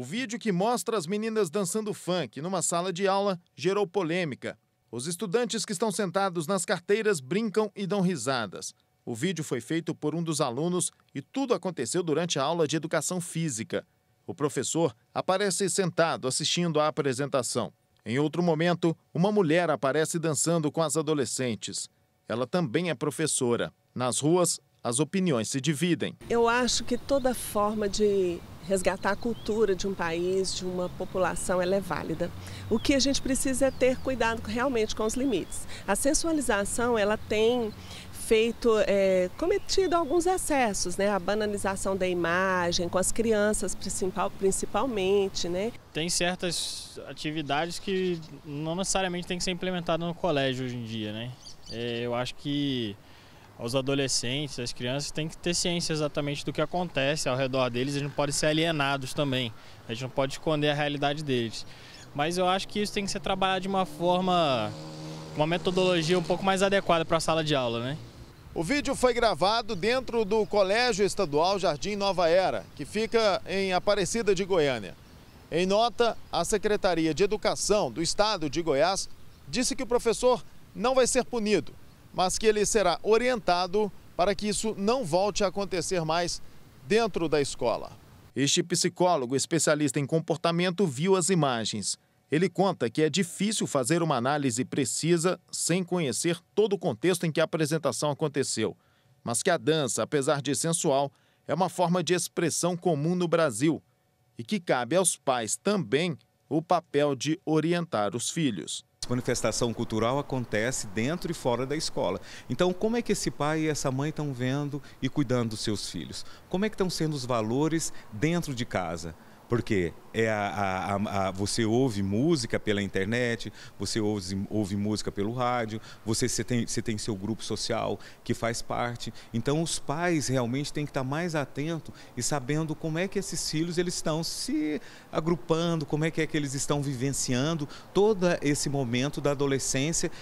O vídeo que mostra as meninas dançando funk numa sala de aula gerou polêmica. Os estudantes que estão sentados nas carteiras brincam e dão risadas. O vídeo foi feito por um dos alunos e tudo aconteceu durante a aula de educação física. O professor aparece sentado assistindo à apresentação. Em outro momento, uma mulher aparece dançando com as adolescentes. Ela também é professora. Nas ruas, as opiniões se dividem. Eu acho que toda forma de resgatar a cultura de um país, de uma população, ela é válida. O que a gente precisa é ter cuidado realmente com os limites. A sensualização, ela tem feito, é, cometido alguns excessos, né? A banalização da imagem, com as crianças principal, principalmente, né? Tem certas atividades que não necessariamente tem que ser implementadas no colégio hoje em dia, né? É, eu acho que os adolescentes, as crianças têm que ter ciência exatamente do que acontece ao redor deles, eles não podem ser alienados também, a gente não pode esconder a realidade deles. Mas eu acho que isso tem que ser trabalhado de uma forma, uma metodologia um pouco mais adequada para a sala de aula, né? O vídeo foi gravado dentro do Colégio Estadual Jardim Nova Era, que fica em Aparecida de Goiânia. Em nota, a Secretaria de Educação do Estado de Goiás disse que o professor não vai ser punido, mas que ele será orientado para que isso não volte a acontecer mais dentro da escola. Este psicólogo especialista em comportamento viu as imagens. Ele conta que é difícil fazer uma análise precisa sem conhecer todo o contexto em que a apresentação aconteceu, mas que a dança, apesar de sensual, é uma forma de expressão comum no Brasil e que cabe aos pais também o papel de orientar os filhos manifestação cultural acontece dentro e fora da escola. Então, como é que esse pai e essa mãe estão vendo e cuidando dos seus filhos? Como é que estão sendo os valores dentro de casa? Porque é a, a, a, você ouve música pela internet, você ouve, ouve música pelo rádio, você, você, tem, você tem seu grupo social que faz parte. Então os pais realmente têm que estar mais atentos e sabendo como é que esses filhos eles estão se agrupando, como é que é que eles estão vivenciando todo esse momento da adolescência